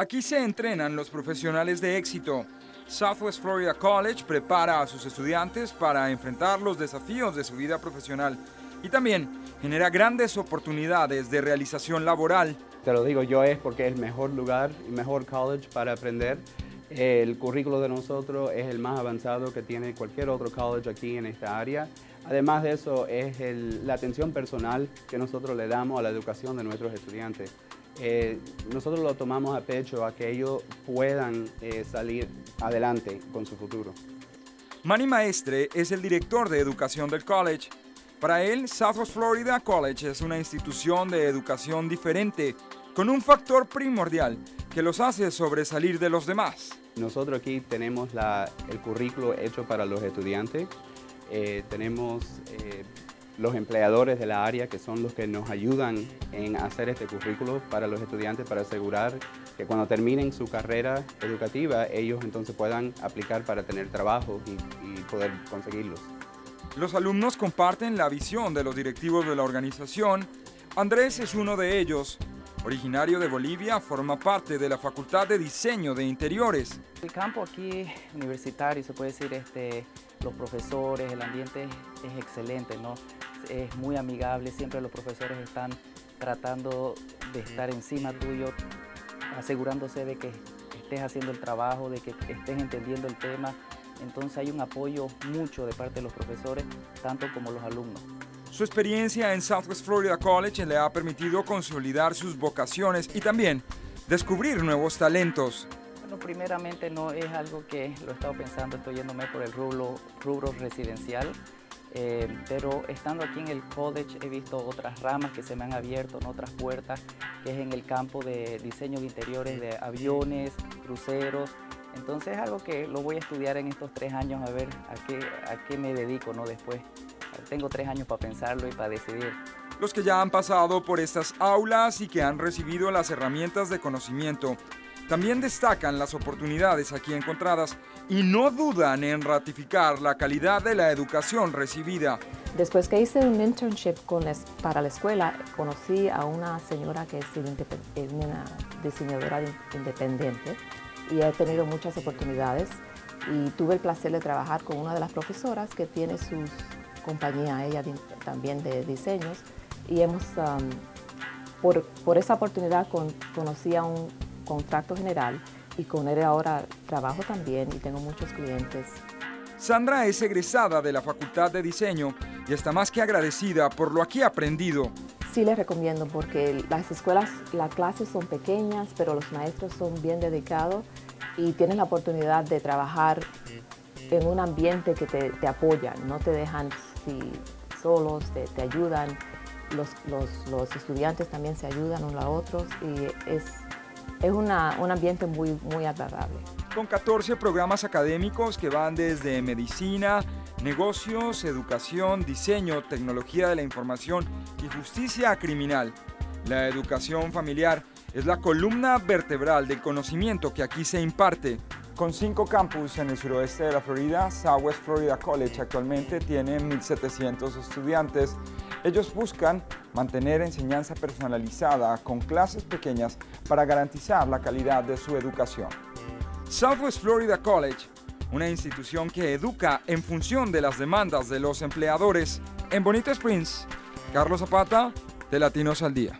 Aquí se entrenan los profesionales de éxito. Southwest Florida College prepara a sus estudiantes para enfrentar los desafíos de su vida profesional y también genera grandes oportunidades de realización laboral. Te lo digo yo es porque es el mejor lugar y mejor college para aprender. El currículo de nosotros es el más avanzado que tiene cualquier otro college aquí en esta área. Además de eso, es la atención personal que nosotros le damos a la educación de nuestros estudiantes. Eh, nosotros lo tomamos a pecho a que ellos puedan eh, salir adelante con su futuro. Manny Maestre es el director de educación del college. Para él, Southwest Florida College es una institución de educación diferente, con un factor primordial que los hace sobresalir de los demás. Nosotros aquí tenemos el currículo hecho para los estudiantes, eh, tenemos los empleadores de la área que son los que nos ayudan en hacer este currículo para los estudiantes para asegurar que cuando terminen su carrera educativa ellos entonces puedan aplicar para tener trabajo y, y poder conseguirlos. Los alumnos comparten la visión de los directivos de la organización. Andrés es uno de ellos. Originario de Bolivia, forma parte de la Facultad de Diseño de Interiores. El campo aquí universitario, se puede decir, este, los profesores, el ambiente es excelente, ¿no? Es muy amigable, siempre los profesores están tratando de estar encima tuyo, asegurándose de que estés haciendo el trabajo, de que estés entendiendo el tema. Entonces hay un apoyo mucho de parte de los profesores, tanto como los alumnos. Su experiencia en Southwest Florida College le ha permitido consolidar sus vocaciones y también descubrir nuevos talentos. Bueno, primeramente no es algo que lo he estado pensando, estoy yéndome por el rubro, rubro residencial. Eh, pero estando aquí en el college he visto otras ramas que se me han abierto, otras puertas, que es en el campo de diseño de interiores de aviones, cruceros. Entonces es algo que lo voy a estudiar en estos tres años a ver a qué, a qué me dedico ¿no? después. Tengo tres años para pensarlo y para decidir. Los que ya han pasado por estas aulas y que han recibido las herramientas de conocimiento también destacan las oportunidades aquí encontradas y no dudan en ratificar la calidad de la educación recibida. Después que hice un internship para la escuela, conocí a una señora que es una diseñadora independiente y he tenido muchas oportunidades y tuve el placer de trabajar con una de las profesoras que tiene su compañía, ella también de diseños y hemos, um, por, por, esa oportunidad conocí a un contrato general y con él ahora trabajo también y tengo muchos clientes. Sandra es egresada de la Facultad de Diseño y está más que agradecida por lo aquí aprendido. Sí les recomiendo porque las escuelas, las clases son pequeñas, pero los maestros son bien dedicados y tienes la oportunidad de trabajar en un ambiente que te, te apoya, no te dejan solos, te, te ayudan. Los, los, los, estudiantes también se ayudan unos a otros y es es un ambiente muy, muy agradable. Con 14 programas académicos que van desde medicina, negocios, educación, diseño, tecnología de la información y justicia criminal. La educación familiar es la columna vertebral del conocimiento que aquí se imparte. Con cinco campus en el suroeste de la Florida, Southwest Florida College actualmente tiene 1.700 estudiantes. Ellos buscan mantener enseñanza personalizada con clases pequeñas para garantizar la calidad de su educación. Southwest Florida College, una institución que educa en función de las demandas de los empleadores. En Bonito Springs, Carlos Zapata, de Latinos al Día.